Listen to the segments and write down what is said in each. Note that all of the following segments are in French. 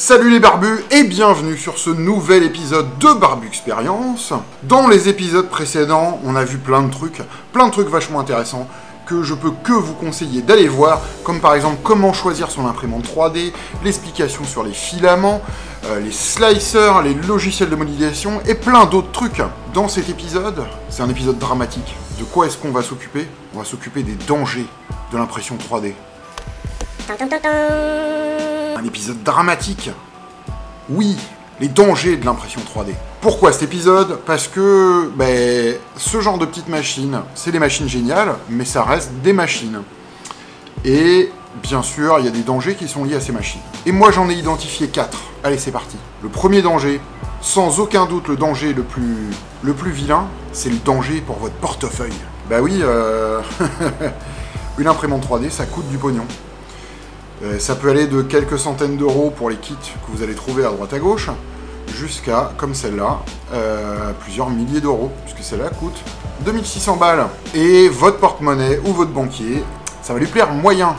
Salut les barbus et bienvenue sur ce nouvel épisode de Barbu Expérience. Dans les épisodes précédents, on a vu plein de trucs, plein de trucs vachement intéressants que je peux que vous conseiller d'aller voir, comme par exemple comment choisir son imprimante 3D, l'explication sur les filaments, euh, les slicers, les logiciels de modélisation et plein d'autres trucs. Dans cet épisode, c'est un épisode dramatique. De quoi est-ce qu'on va s'occuper? On va s'occuper des dangers de l'impression 3D. Un épisode dramatique. Oui, les dangers de l'impression 3D. Pourquoi cet épisode? Parce que ben, ce genre de petites machines, c'est des machines géniales, mais ça reste des machines. Et bien sûr, il y a des dangers qui sont liés à ces machines. Et moi, j'en ai identifié quatre. Allez, c'est parti. Le premier danger, sans aucun doute le danger le plus, le plus vilain, c'est le danger pour votre portefeuille. Bah oui, euh... une imprimante 3D, ça coûte du pognon. Euh, ça peut aller de quelques centaines d'euros pour les kits que vous allez trouver à droite à gauche, jusqu'à, comme celle-là, euh, plusieurs milliers d'euros, puisque celle-là coûte 2600 balles. Et votre porte-monnaie ou votre banquier, ça va lui plaire moyen.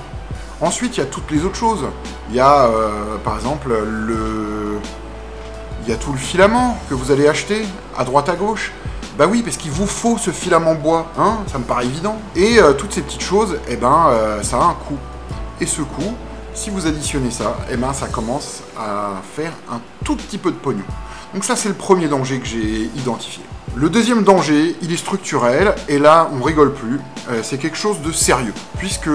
Ensuite, il y a toutes les autres choses. Il y a, euh, par exemple, le... Il y a tout le filament que vous allez acheter à droite à gauche. Bah oui, parce qu'il vous faut ce filament bois, hein, ça me paraît évident. Et toutes ces petites choses, eh ben, ça a un coût. Et ce coût, si vous additionnez ça, eh ben, ça commence à faire un tout petit peu de pognon. Donc ça, c'est le premier danger que j'ai identifié. Le deuxième danger, il est structurel, et là, on rigole plus, euh, c'est quelque chose de sérieux, puisque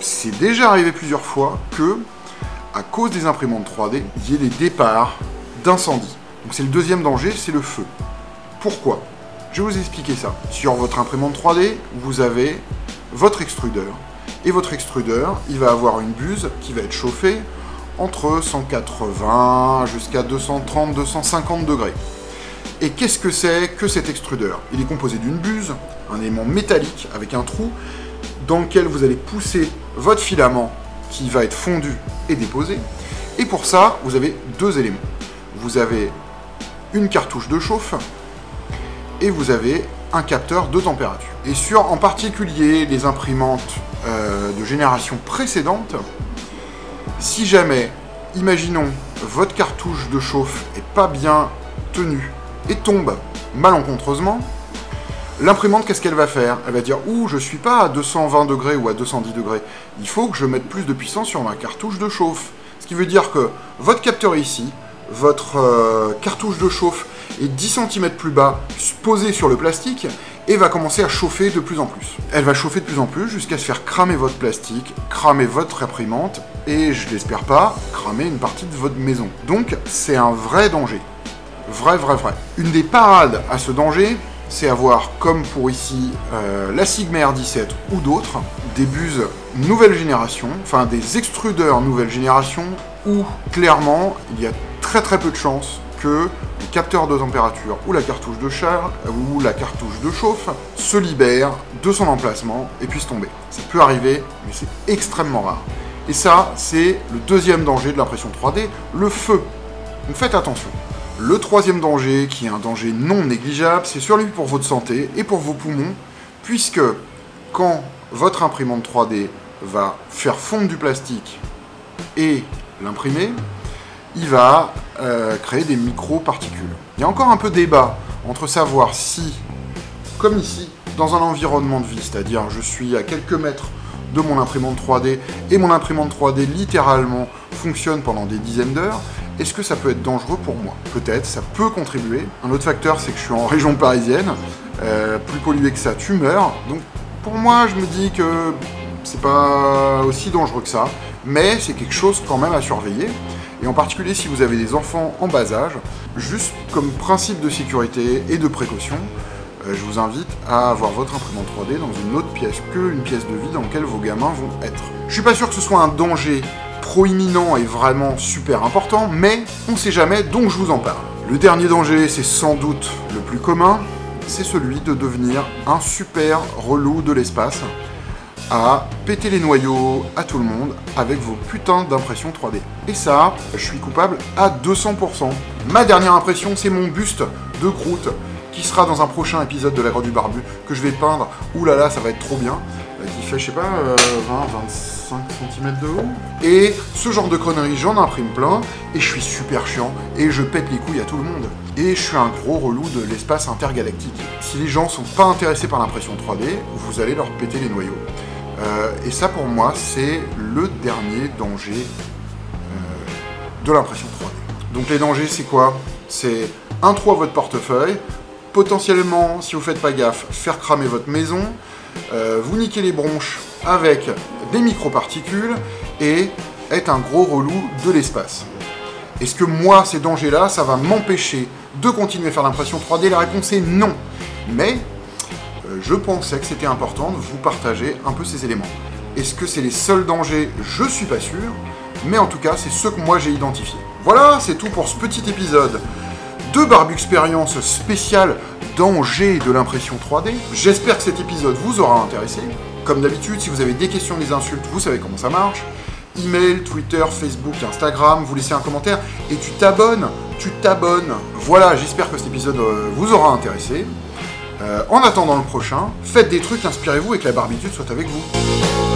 c'est déjà arrivé plusieurs fois que, à cause des imprimantes 3D, il y ait des départs d'incendie. Donc c'est le deuxième danger, c'est le feu. Pourquoi? Je vais vous expliquer ça. Sur votre imprimante 3D, vous avez votre extrudeur, et votre extrudeur, il va avoir une buse qui va être chauffée entre 180 jusqu'à 230-250 degrés. Et qu'est-ce que c'est que cet extrudeur? Il est composé d'une buse, un aimant métallique avec un trou, dans lequel vous allez pousser votre filament qui va être fondu et déposé. Et pour ça, vous avez deux éléments. Vous avez une cartouche de chauffe et vous avez un capteur de température. Et sur en particulier les imprimantes euh, de génération précédente, si jamais, imaginons, votre cartouche de chauffe est pas bien tenue et tombe malencontreusement, l'imprimante, qu'est-ce qu'elle va faire? Elle va dire Ouh, je suis pas à 220 degrés ou à 210 degrés. Il faut que je mette plus de puissance sur ma cartouche de chauffe. Ce qui veut dire que votre capteur ici, votre euh, cartouche de chauffe est 10 cm plus bas, posée sur le plastique, et va commencer à chauffer de plus en plus. Elle va chauffer de plus en plus jusqu'à se faire cramer votre plastique, cramer votre imprimante, et je l'espère pas, cramer une partie de votre maison. Donc c'est un vrai danger. Vrai, vrai, vrai. Une des parades à ce danger, c'est avoir, comme pour ici, euh, la Sigma R17 ou d'autres, des buses nouvelle génération, enfin des extrudeurs nouvelle génération, où clairement il y a très très peu de chances que le capteur de température ou la cartouche de char ou la cartouche de chauffe se libère de son emplacement et puisse tomber. Ça peut arriver, mais c'est extrêmement rare. Et ça, c'est le deuxième danger de l'impression 3D, le feu. Donc faites attention. Le troisième danger, qui est un danger non négligeable, c'est celui pour votre santé et pour vos poumons, puisque quand votre imprimante 3D va faire fondre du plastique et l'imprimer, il va euh, créer des micro-particules. Il y a encore un peu débat entre savoir si, comme ici, dans un environnement de vie, c'est-à-dire je suis à quelques mètres de mon imprimante 3D et mon imprimante 3D littéralement fonctionne pendant des dizaines d'heures, est-ce que ça peut être dangereux pour moi? Peut-être, ça peut contribuer. Un autre facteur, c'est que je suis en région parisienne, euh, plus pollué que ça, tu meurs. Donc pour moi, je me dis que c'est pas aussi dangereux que ça, mais c'est quelque chose quand même à surveiller et en particulier si vous avez des enfants en bas âge, juste comme principe de sécurité et de précaution, euh, je vous invite à avoir votre imprimante 3D dans une autre pièce qu'une pièce de vie dans laquelle vos gamins vont être. Je suis pas sûr que ce soit un danger proéminent et vraiment super important, mais on sait jamais, donc je vous en parle. Le dernier danger, c'est sans doute le plus commun, c'est celui de devenir un super relou de l'espace à péter les noyaux à tout le monde avec vos putains d'impressions 3D. Et ça, je suis coupable à 200%. Ma dernière impression, c'est mon buste de Groot qui sera dans un prochain épisode de la Grotte du Barbu que je vais peindre. Ouh là là, ça va être trop bien. Euh, qui fait, je sais pas, 20, 25 cm de haut. Et ce genre de conneries, j'en imprime plein, et je suis super chiant, et je pète les couilles à tout le monde. Et je suis un gros relou de l'espace intergalactique. Si les gens sont pas intéressés par l'impression 3D, vous allez leur péter les noyaux. Euh, et ça pour moi, c'est le dernier danger euh, de l'impression 3D. Donc les dangers, c'est quoi? C'est un trou à votre portefeuille, potentiellement, si vous faites pas gaffe, faire cramer votre maison, euh, vous niquer les bronches avec des microparticules et être un gros relou de l'espace. Est-ce que moi, ces dangers-là, ça va m'empêcher de continuer à faire l'impression 3D La réponse est non. Mais je pensais que c'était important de vous partager un peu ces éléments. Est-ce que c'est les seuls dangers? Je suis pas sûr, mais en tout cas, c'est ceux que moi j'ai identifiés. Voilà, c'est tout pour ce petit épisode de Barbu Expérience spéciale danger de l'impression 3D. J'espère que cet épisode vous aura intéressé. Comme d'habitude, si vous avez des questions, des insultes, vous savez comment ça marche. Email, Twitter, Facebook, Instagram, vous laissez un commentaire et tu t'abonnes, tu t'abonnes. Voilà, j'espère que cet épisode euh, vous aura intéressé. Euh, en attendant le prochain, faites des trucs, inspirez-vous et que la barbitude soit avec vous.